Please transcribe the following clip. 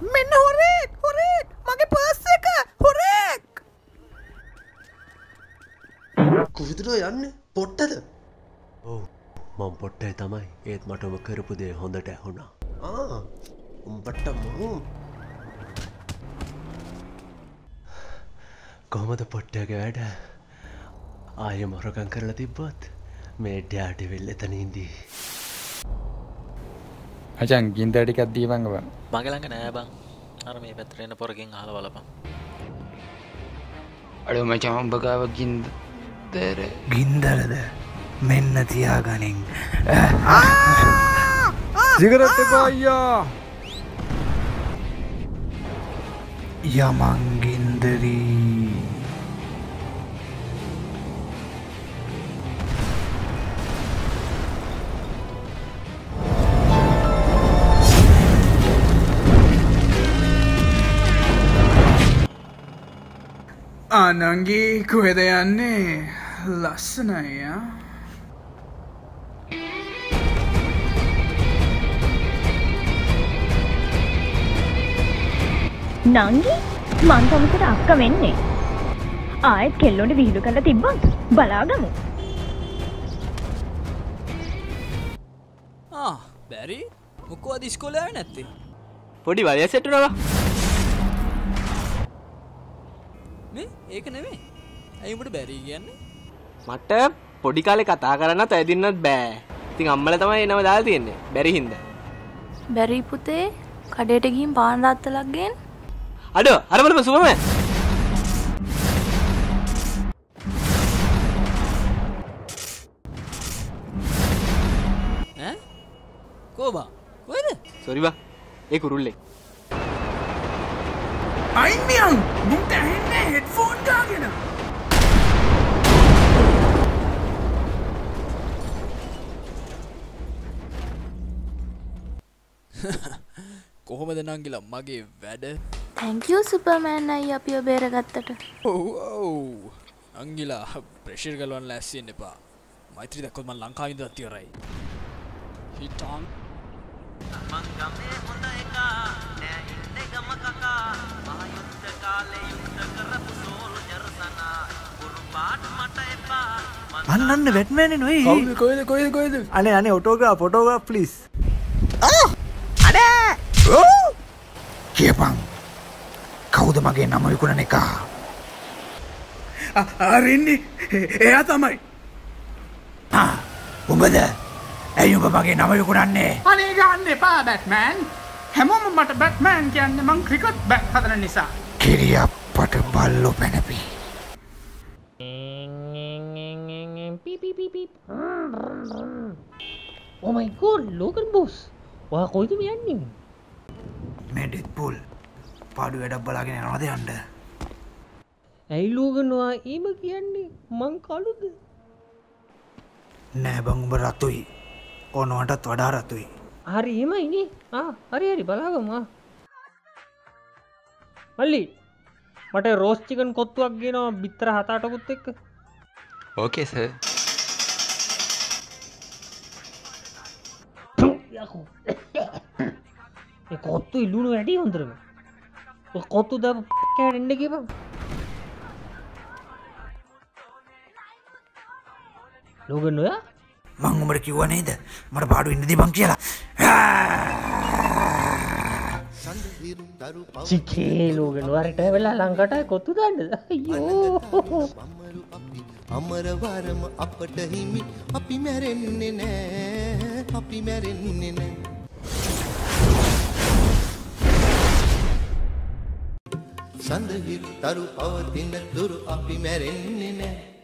මෙන්න හොරෙක් හොරෙක්. මගේ පර්ස් එක. හොරෙක්. කොවිදුරෝ යන්න? පොට්ටද? ඔව්. මං පොට්ටයි තමයි. ඒත් මටම කරපු දේ හොඳට ඇහුණා. උම්පට්ට මහුම් කොහොමද පොට්ටගේ වැඩ? ආය මොරකං කරලා තිබ්බොත් මේ ඩ්‍යාටි වෙල් එතනීන්දී අචන් ගින්දටිකක් දීපංගව මගලඟ නෑ බං. අර මේ පැත්තරෙන පොරකින් හල බලපන්. අඩු මචමම්භකාව ගින්ද දර ගින්දරද? මෙන්න තියාගනින්. සිගරත් එපා අයියා. යමංගින්දරී ආනංගී කොහෙද යන්නේ ලස්සනයියා නංගි මං තමුසට අක්ක වෙන්නේ. ආයෙත් කෙල්ලොට විහිළු කළ තිබ්බත් බලාගමු. බැරි. මොකෝ දිස්කොලෑ නැත්තේ? පොඩි වලය සෙටුනවා මේ ඒක නෙමේ ඇයිමට බැරී කියන්නේ? මට පොඩි කාලෙ කතා කරන්න ඇදින්නත් බෑ. ඉතින් අම්මල තමයි එනව දාල් තියෙන්නේ. බැරි හින්ද. බැරි පුතේ කඩේට ගිහින් පාන් රත්තලක්ගෙන් අඩෝ අරබලම සුවම කෝබා. කොයිද සොරිවා ඒ කුරුල්ලෙක් අයිමියන් මුට ඇහෙන්නේ හෙඩ්ෆෝන් ගාගෙන. කොහොමද නංගිලා මගේ වැඩ? තැංකෝ සුපර්මෑන් අයි අපිය බේරගත්තට ඔව් අංගිලා ප්‍රශර් කලවන් ලැස්සෙන් එපා. මෛත්‍රී දක්කොත්ම ලංකාවිද අතිවරයි හිටන්. මංගමේ හොඳ එකා. නෑ ඉන්න ගම කකා අන්නන්න වැට්මෑන නොයි කොයිද කොයිද කොයිද අනේ අනේ ඔටෝගා පොටෝගා පලිස් අඩෑ කියපං කවුද මගේ නම විකුණන එකා? අරන්නේ එයා තමයි. උඹද? ඇයි උඹ මගේ නම විකුණන්නේ? අනේ ගන්න එපා බැට්මෑන් හැමෝම මට බැට්මෑන් කියන්න මං ක්‍රිකට් බැක් හදන නිසා කිරියප්පට බල්ලො පැනපි. ඕමයිකෝ ලෝකන් බෝස් වා කොයිතුම යන්නේ? මෙඩෙත් පුල් පාඩු වැඩක් බලාගෙන නොද අන්ඩ ඇයිලෝගනවා ඒම කියන්නේ? මං කලුද? නෑ බංඋඹ රත්තුයි ඕනවටත් වඩා රත්තුයි හරි එමයිනේ හරි හරි. බලාගමවා මල්ලි මට රෝස්්චිකන් කොත්තුවක් ගෙනවා බිත්තර හතාටකුත් එක්ක. ඕකේ ස කොත්තු ඉල්ලුණු වැඩි හොඳරම කොත්තු ද කෑඩෙන්ඩ කිව ලෝගන්න ඔයා? මං උඹට කිව්ව නේද? මට පාඩු ඉන්නදි බං කියලා චිකේ ලෝගෙන වරට වෙලා ලංකට කොත්තු දන්නද අයෝ අමරවරම අපට හිමි. අපි මැරෙන්නේ නෑ. අපි මැරෙන්නේ නෑ. සඳහිල් තරු පවතින තුරු අපි මැරෙන්නේ නෑ.